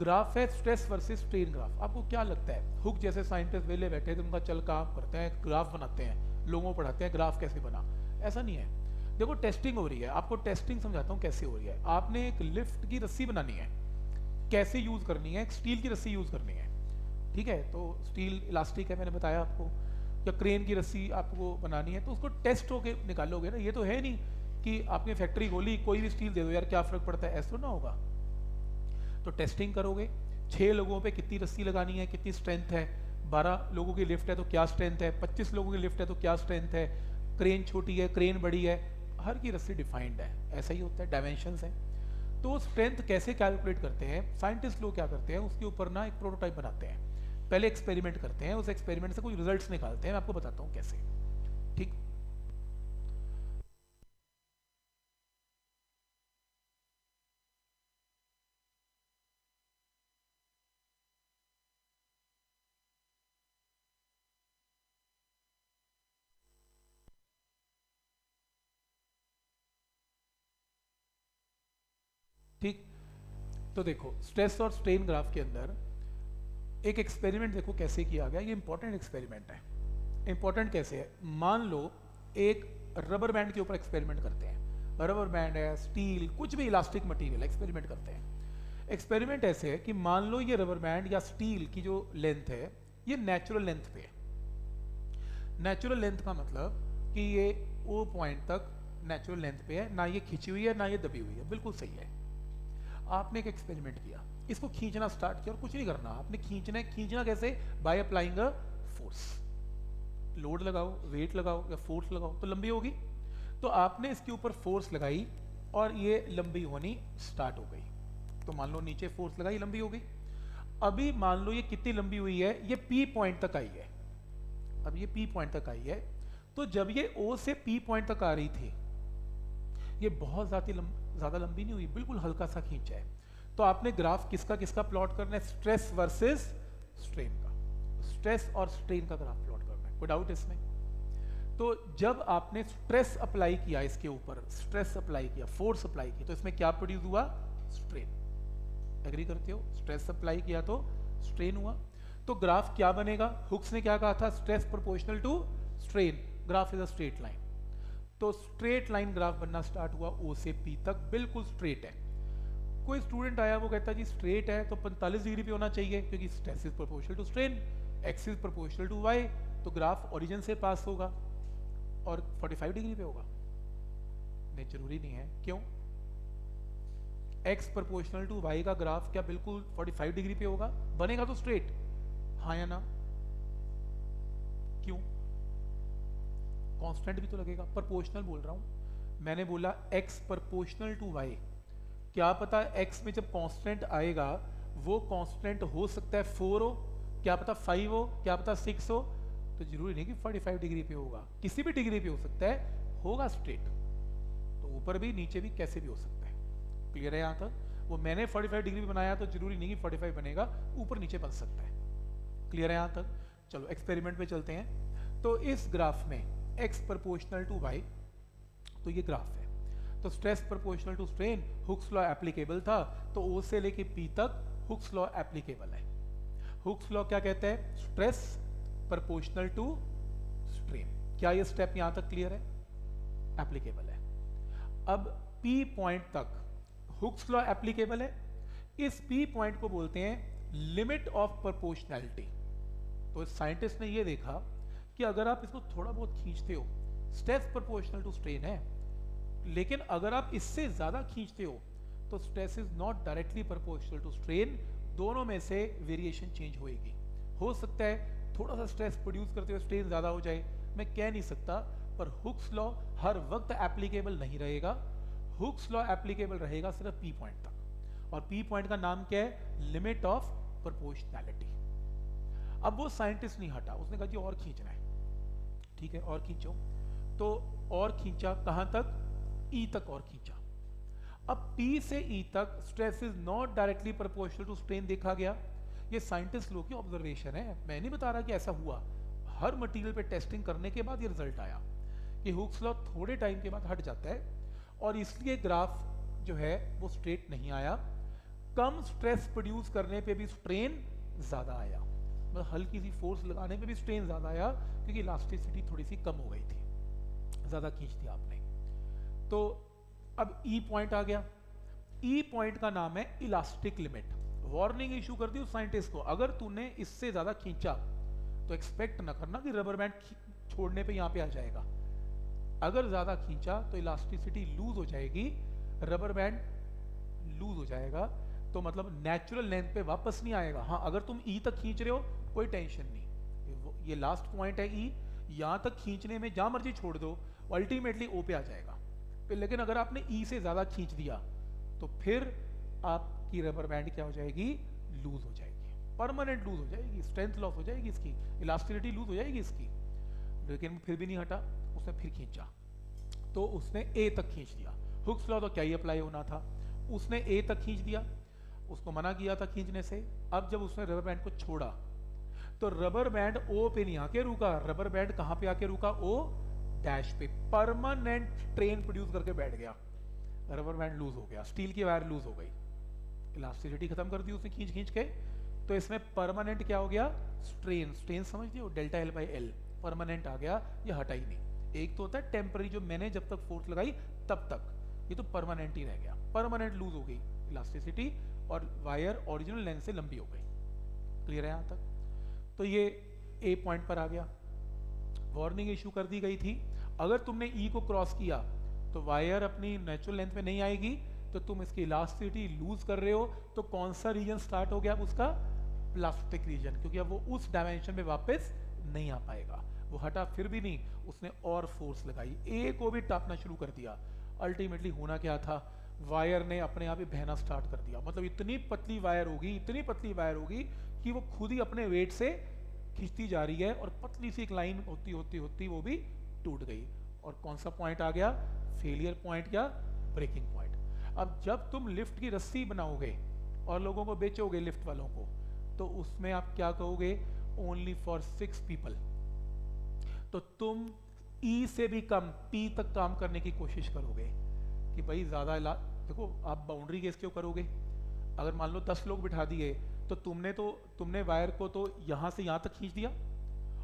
Graph है, stress versus strain graph. आपको क्या लगता है? हुक जैसे साइंटिस्ट वेले बैठे थे, उनका चल काम करते हैं, ग्राफ बनाते हैं, लोगों को पढ़ाते हैं, ग्राफ कैसे बना? ऐसा नहीं है। देखो, टेस्टिंग हो रही है। आपको टेस्टिंग समझाता हूँ कैसे हो रही है। आपने एक लिफ्ट की रस्सी बनानी है। कैसे यूज़ करनी है? एक स्टील की रस्सी यूज़ करनी है। ठीक है? तो स्टील इलास्टिक है, मैंने बताया आपको। या क्रेन की रस्सी आपको बनानी है तो उसको टेस्ट होके निकालोगे ना। ये तो है नहीं कि आपने फैक्ट्री खोली, कोई भी स्टील दे दो, यार क्या फ़र्क पड़ता है? ऐसा ना होगा। तो टेस्टिंग करोगे। छः लोगों पे कितनी रस्सी लगानी है, कितनी स्ट्रेंथ है? बारह लोगों की लिफ्ट है तो क्या स्ट्रेंथ है? पच्चीस लोगों की लिफ्ट है तो क्या स्ट्रेंथ है? क्रेन छोटी है क्रेन बड़ी है, हर की रस्सी डिफाइंड है। ऐसा ही होता है डायमेंशन है। तो स्ट्रेंथ कैसे कैलकुलेट करते हैं? साइंटिस्ट लोग क्या करते हैं, उसके ऊपर ना एक प्रोटोटाइप बनाते हैं। पहले एक्सपेरिमेंट करते हैं, उस एक्सपेरिमेंट से कुछ रिजल्ट्स निकालते हैं। मैं आपको बताता हूँ कैसे। ठीक? तो देखो स्ट्रेस और स्ट्रेन ग्राफ के अंदर एक एक्सपेरिमेंट देखो कैसे किया गया। ये इंपॉर्टेंट एक्सपेरिमेंट है। इंपॉर्टेंट कैसे है? मान लो एक रबर बैंड के ऊपर एक्सपेरिमेंट करते हैं। रबर बैंड है स्टील कुछ भी इलास्टिक मटेरियल एक्सपेरिमेंट करते हैं। एक्सपेरिमेंट ऐसे है कि मान लो ये रबर बैंड या स्टील की जो लेंथ है, ये नेचुरल लेंथ पे है। नेचुरल लेंथ का मतलब कि ये ओ पॉइंट तक नेचुरल लेंथ पे है, ना ये खिंची हुई है, ना ये दबी हुई है। बिल्कुल सही है। आपने एक एक्सपेरिमेंट किया। इसको खींचना स्टार्ट किया और कुछ नहीं करना। आपने खींचना खींचना कैसे? By applying a force load लगाओ वेट लगाओ या फोर्स लगाओ तो लंबी होगी। तो आपने इसके ऊपर फोर्स लगाई और ये लंबी होनी स्टार्ट हो गई। तो मान लो नीचे फोर्स लगाई, लंबी हो गई। अभी मान लो ये कितनी लंबी हुई है? ये पी पॉइंट तक आई है। अब ये पी पॉइंट तक आई है। तो जब ये ओ से पी पॉइंट तक आ रही थी ये बहुत ज़्यादा लंब, ज़्यादा लंबी नहीं हुई बिल्कुल हल्का सा खींचा है तो आपने ग्राफ किसका किसका प्लॉट करना है? स्ट्रेस वर्सेस स्ट्रेन का। स्ट्रेस और स्ट्रेन का ग्राफ प्लॉट करना है कोई डाउट इसमें? तो जब आपने स्ट्रेस अप्लाई किया इसके ऊपर स्ट्रेस अप्लाई किया फोर्स अप्लाई की तो इसमें क्या प्रोड्यूस हुआ? स्ट्रेन। एग्री करते हो? स्ट्रेस अप्लाई किया तो स्ट्रेन हुआ। तो ग्राफ क्या बनेगा? हुक्स ने क्या कहा था? Stress proportional to strain. Graph is a straight line. तो स्ट्रेट लाइन ग्राफ बनना स्टार्ट हुआ ओ से पी तक, बिल्कुल स्ट्रेट है। कोई स्टूडेंट आया, वो कहता जी स्ट्रेट है तो 45 डिग्री पे होना चाहिए, क्योंकि stress is proportional to strain X is proportional to Y तो ग्राफ ओरिजिन से पास होगा और 45 डिग्री पे होगा। नहीं, ज़रूरी नहीं है। क्यों? एक्स प्रोपोर्शनल टू वाई का ग्राफ क्या बिल्कुल 45 डिग्री पे होगा? बनेगा तो स्ट्रेट हाँ या ना? क्यों? कांस्टेंट भी तो लगेगा प्रोपोर्शनल बोल रहा हूँ। मैंने बोला एक्स प्रोपोर्शनल टू वाई क्या पता एक्स में जब कांस्टेंट आएगा, वो कांस्टेंट हो सकता है फोर हो, क्या पता फाइव हो, क्या पता सिक्स हो। तो ज़रूरी नहीं कि फोर्टी फाइव डिग्री पे होगा। किसी भी डिग्री पे हो सकता है, होगा स्ट्रेट तो ऊपर भी, नीचे भी, कैसे भी हो सकता है। क्लियर है यहाँ तक? वो मैंने 45 डिग्री बनाया तो ज़रूरी नहीं कि 45 बनेगा, ऊपर नीचे बन सकता है। क्लियर है यहाँ तक? चलो एक्सपेरिमेंट पे चलते हैं। तो इस ग्राफ में x प्रोपोर्शनल टू वाई तो ये ग्राफ है। तो stress proportional to strain Hooke's law applicable था तो ओ से लेके पी तक हुक्स लॉ एप्लीकेबल है। हुक्स लॉ क्या कहते हैं? स्ट्रेस प्रोपोर्शनल टू स्ट्रेन क्या ये स्टेप यहाँ तक क्लियर है? एप्लीकेबल है। अब पी पॉइंट तक हुक्स लॉ एप्लीकेबल है। इस पी पॉइंट को बोलते हैं लिमिट ऑफ़ प्रोपोर्शनैलिटी तो साइंटिस्ट ने ये देखा कि अगर आप इसको थोड़ा बहुत खींचते हो स्ट्रेस प्रोपोर्शनल टू स्ट्रेन है, लेकिन अगर आप इससे ज़्यादा खींचते हो तो stress is not directly proportional to strain दोनों में से वेरिएशन चेंज होएगी। हो सकता है थोड़ा सा स्ट्रेस प्रोड्यूस करते हुए स्ट्रेन ज़्यादा हो जाए, मैं कह नहीं सकता, पर हुक्स लॉ हर वक्त एप्लीकेबल नहीं रहेगा। हुक्स लॉ एप्लीकेबल रहेगा सिर्फ़ पी पॉइंट तक। और पी पॉइंट का नाम क्या है? लिमिट ऑफ़ प्रोपोर्शनैलिटी अब वो साइंटिस्ट नहीं हटा, उसने कहा जी और खींचना है। ठीक है, और खींचो। तो और खींचा कहाँ तक? ई तक और खींचा। अब P से E तक stress is not directly proportional to strain देखा गया। ये साइंटिस्ट लोग की ऑब्जर्वेशन है। मैं नहीं बता रहा कि ऐसा हुआ। हर मटेरियल पे टेस्टिंग करने के बाद ये रिज़ल्ट आया। कि हुक्स लॉ थोड़े टाइम के बाद हट जाता है। और इसलिए ग्राफ जो है, वो स्ट्रेट नहीं आया। कम स्ट्रेस प्रोड्यूस करने पे भी स्ट्रेन ज़्यादा आया। मतलब हल्की सी फोर्स लगाने पे भी स्ट्रेन ज़्यादा आया, क्योंकि इलास्टिसिटी थोड़ी सी कम हो गई थी। ज़्यादा खींच दिया आपने। तो अब ई e पॉइंट आ गया। ई e पॉइंट का नाम है इलास्टिक लिमिट वार्निंग इशू कर दी उस साइंटिस्ट को। अगर तूने इससे ज़्यादा खींचा तो एक्सपेक्ट ना करना कि रबर बैंड छोड़ने पे यहाँ पे आ जाएगा। अगर ज़्यादा खींचा तो इलास्टिसिटी लूज हो जाएगी। रबर बैंड लूज हो जाएगा। तो मतलब नेचुरल लेंथ पे वापस नहीं आएगा। हाँ अगर तुम ई e तक खींच रहे हो कोई टेंशन नहीं। ये लास्ट पॉइंट है ई e, यहाँ तक खींचने में जहाँ मर्ज़ी छोड़ दो अल्टीमेटली ओ पे आ जाएगा। लेकिन अगर आपने ई e से ज़्यादा खींच दिया तो फिर आपकी रबर बैंड क्या हो जाएगी? लूज हो जाएगी। परमानेंट लूज हो जाएगी स्ट्रेंथ लॉस हो जाएगी इसकी। इलास्टिसिटी लूज हो जाएगी इसकी। लेकिन फिर भी नहीं हटा उसने फिर खींचा। तो उसने ए तक खींच दिया। हुक्स लॉ तो क्या ही अप्लाई होना था? उसने ए तक खींच दिया। उसको मना किया था खींचने से, अब जब उसने रबर बैंड को छोड़ा तो रबर बैंड ओ पे नहीं आके रुका। रबर बैंड कहाँ पे आके रुका? ओ डैश पे। परमानेंट ट्रेन प्रोड्यूस करके बैठ गया। रबर बैंड लूज हो गया। स्टील की वायर लूज हो गई। इलास्टिसिटी खत्म कर दी उसने खींच खींच के। तो इसमें परमानेंट क्या हो गया? स्ट्रेन स्ट्रेन समझ हो? Delta L by L permanent आ गया। ये हटा ही नहीं। एक तो होता है टेम्पररी जो मैंने जब तक फोर्स लगाई, तब तक। ये तो परमानेंट ही रह गया। परमानेंट लूज हो गई। इलास्टिसिटी और वायर ओरिजिनल लेंथ से लंबी हो गई। क्लियर है यहाँ तक? तो ये ए पॉइंट पर आ गया। वार्निंग इशू कर दी गई थी। अगर तुमने ई e को क्रॉस किया तो वायर अपनी नेचुरल लेंथ में नहीं आएगी तो तुम इसकी इलास्टिसिटी लूज कर रहे हो तो कौन सा रीजन स्टार्ट हो गया उसका? प्लास्टिक रीजन क्योंकि अब वो उस डायमेंशन में वापस नहीं आ पाएगा। वो हटा फिर भी नहीं, उसने और फोर्स लगाई। ए को भी टापना शुरू कर दिया। अल्टीमेटली होना क्या था? वायर ने अपने आप ही बहना स्टार्ट कर दिया। मतलब इतनी पतली वायर होगी, इतनी पतली वायर होगी कि वो खुद ही अपने वेट से खींचती जा रही है और पतली सी एक लाइन होती होती होती वो भी टूट गई। और कौन सा पॉइंट आ गया? फेलियर पॉइंट या ब्रेकिंग पॉइंट अब जब तुम लिफ्ट की रस्सी बनाओगे और लोगों को बेचोगे लिफ्ट वालों को तो उसमें आप क्या कहोगे? ओनली फॉर सिक्स पीपल तो तुम ई e से भी कम पी तक काम करने की कोशिश करोगे। कि भाई ज़्यादा देखो, आप बाउंड्री केस क्यों करोगे? अगर मान लो दस लोग बिठा दिए तो तुमने तो तुमने वायर को तो यहाँ से यहाँ तक खींच दिया?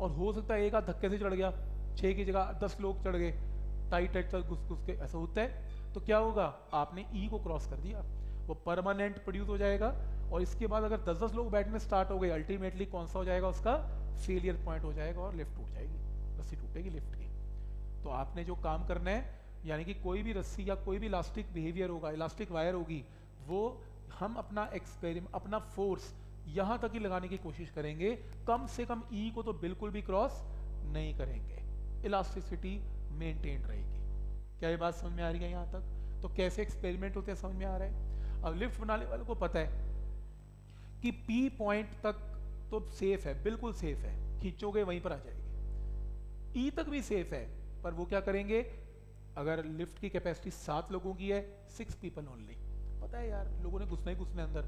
और हो सकता है एक आध धक्के से चढ़ गया छः की जगह दस लोग चढ़ गए टाइट टाइट तक घुस घुस के, ऐसा होता है? तो क्या होगा? आपने ई e को क्रॉस कर दिया। वो परमानेंट प्रोड्यूस हो जाएगा, और इसके बाद अगर दस दस लोग बैठने स्टार्ट हो गए अल्टीमेटली कौन सा हो जाएगा उसका? फेलियर पॉइंट हो जाएगा और लिफ्ट टूट जाएगी। रस्सी टूटेगी लिफ्ट की। तो आपने जो काम करना है यानी कि कोई भी रस्सी या कोई भी इलास्टिक बिहेवियर होगा, इलास्टिक वायर होगी, वो हम अपना एक्सपेरिमेंट अपना फोर्स यहाँ तक ही लगाने की कोशिश करेंगे। कम से कम ई e को तो बिल्कुल भी क्रॉस नहीं करेंगे। इलास्टिसिटी मेंटेन रहेगी। क्या ये बात समझ में आ रही है यहाँ तक? तो कैसे एक्सपेरिमेंट होते हैं, समझ में आ रहा है? अब लिफ्ट बनाने वाले को पता है कि पी पॉइंट तक तो सेफ़ है, बिल्कुल सेफ़ है। खींचोगे, वहीं पर आ जाएगी। ई e तक भी सेफ़ है, पर वो क्या करेंगे? अगर लिफ्ट की कैपेसिटी सात लोगों की है सिक्स पीपल ओनली पता है यार, लोगों ने घुसना ही घुसने अंदर।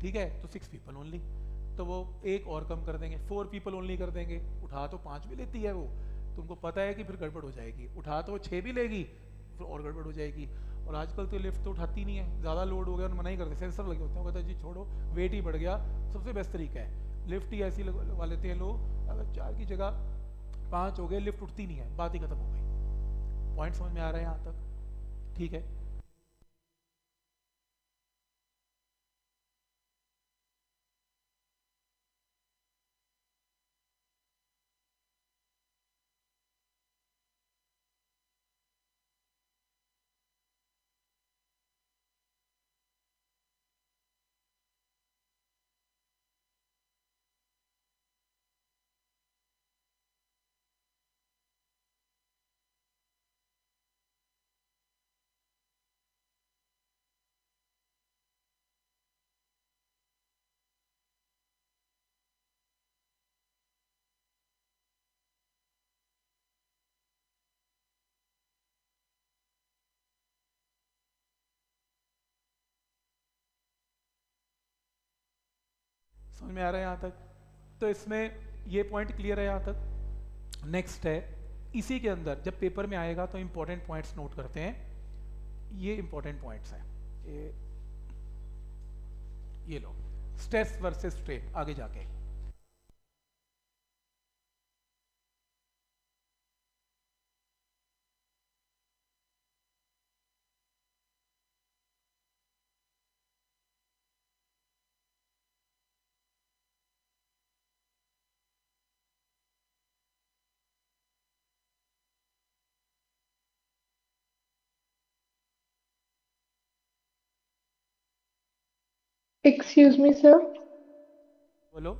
ठीक है तो सिक्स पीपल ओनली तो वो एक और कम कर देंगे फोर पीपल ओनली कर देंगे। उठा तो पाँच भी लेती है वो। तुमको पता है कि फिर गड़बड़ हो जाएगी। उठा तो वो छः भी लेगी, फिर और गड़बड़ हो जाएगी। और आजकल तो लिफ्ट तो उठाती नहीं है। ज़्यादा लोड हो गया, उन्हें मना ही करते सेंसर लगे होते हैं। कहते हैं, जी, छोड़ो वेट ही बढ़ गया। सबसे बेस्ट तरीका है। लिफ्ट ही ऐसी लगा लेते हैं लोग। अगर चार की जगह पाँच हो गए, लिफ्ट उठती नहीं है। बात ही खत्म हो गई। पॉइंट समझ में आ रहे हैं यहाँ तक? ठीक है समझ में आ रहा है यहाँ तक। तो इसमें ये पॉइंट क्लियर है यहाँ तक। नेक्स्ट है, इसी के अंदर जब पेपर में आएगा तो इंपॉर्टेंट पॉइंट्स नोट करते हैं। ये इंपॉर्टेंट पॉइंट्स हैं। ये ये लो। स्ट्रेस वर्सेस स्ट्रेन आगे जाके। एक्सक्यूज मी सर बोलो।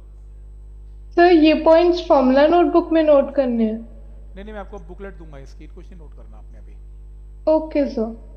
सर ये पॉइंट्स फॉर्मूला नोटबुक में नोट करने हैं। नहीं नहीं मैं आपको बुकलेट दूँगा इसकी कुछ नहीं नोट करना आपने अभी। ओके सर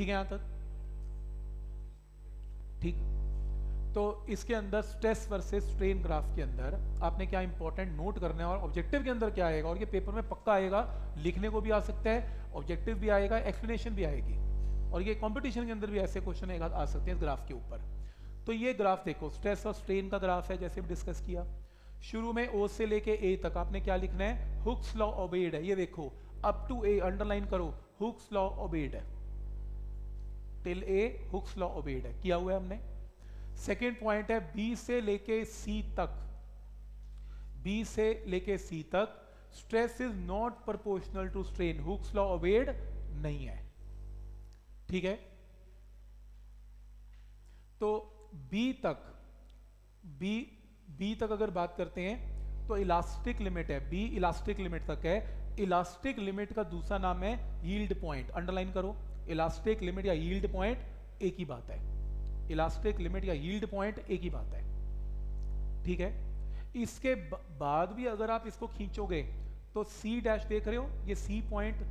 ठीक है यहाँ तक ठीक। तो इसके अंदर स्ट्रेस वर्सेस स्ट्रेन ग्राफ के अंदर आपने क्या इंपॉर्टेंट नोट करना है और ऑब्जेक्टिव के अंदर क्या आएगा? और ये पेपर में पक्का आएगा, लिखने को भी आ सकता है ऑब्जेक्टिव भी आएगा एक्सप्लेनेशन भी आएगी। और ये कंपटीशन के अंदर भी ऐसे क्वेश्चन आ सकते हैं इस ग्राफ के ऊपर। तो ये ग्राफ देखो स्ट्रेस और स्ट्रेन का ग्राफ है, जैसे डिस्कस किया। शुरू में ओ से लेके ए तक आपने क्या लिखना है? हुक्स लॉ ओबेड है। ये देखो अप टू ए अंडरलाइन करो हुक्स लॉ ओबेड है। Till A Hooke's law obeyed है। किया हुआ है हमने। सेकेंड पॉइंट है बी से लेके सी तक। बी से लेके सी तक stress is not proportional to strain Hooke's law obeyed नहीं है। ठीक है? तो बी तक बी बी तक अगर बात करते हैं तो इलास्टिक लिमिट है। बी इलास्टिक लिमिट तक है। इलास्टिक लिमिट का दूसरा नाम है यील्ड पॉइंट अंडरलाइन करो। इलास्टिक लिमिट या यील्ड पॉइंट एक ही बात है। इलास्टिक लिमिट या यील्ड पॉइंट एक ही बात है। ठीक है? इसके बाद भी अगर आप इसको खींचोगे तो सी डैश देख रहे हो, ये सी पॉइंट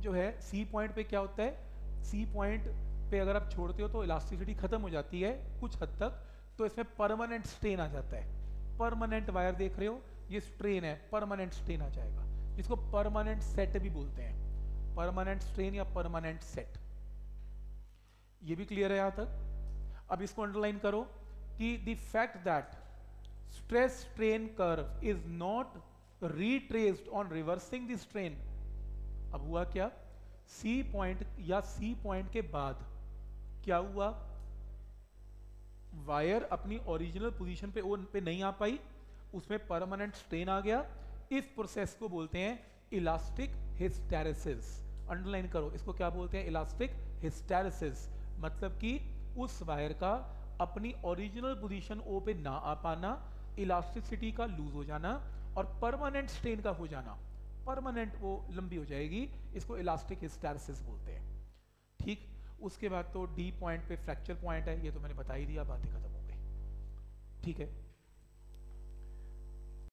जो है सी पॉइंट पे क्या होता है? सी पॉइंट पे अगर आप छोड़ते हो तो इलास्टिसिटी खत्म हो जाती है कुछ हद तक तो इसमें परमानेंट स्ट्रेन आ जाता है। परमानेंट वायर देख रहे हो, ये स्ट्रेन है परमानेंट स्ट्रेन आ जाएगा। जिसको परमानेंट सेट भी बोलते हैं। परमानेंट स्ट्रेन या परमानेंट सेट ये भी क्लियर है यहाँ तक? अब इसको अंडरलाइन करो कि the fact that stress strain curve is not retraced on reversing the strain अब हुआ क्या? सी पॉइंट या सी पॉइंट के बाद क्या हुआ? वायर अपनी ओरिजिनल पोजीशन पे ओ, पे नहीं आ पाई, उसमें परमानेंट स्ट्रेन आ गया। इस प्रोसेस को बोलते हैं इलास्टिक हिस्टेरेसिस अंडरलाइन करो, इसको क्या बोलते हैं? इलास्टिक हिस्टेरेसिस मतलब कि उस वायर का अपनी ओरिजिनल पोजीशन ओ पे ना आ पाना इलास्टिसिटी का लूज हो जाना और परमानेंट स्ट्रेन का हो जाना। परमानेंट वो लंबी हो जाएगी, इसको इलास्टिक हिस्टेरेसिस बोलते हैं। ठीक? उसके बाद तो डी पॉइंट पे फ्रैक्चर पॉइंट है, ये तो मैंने बता ही दिया, बातें खत्म हो गई। ठीक है?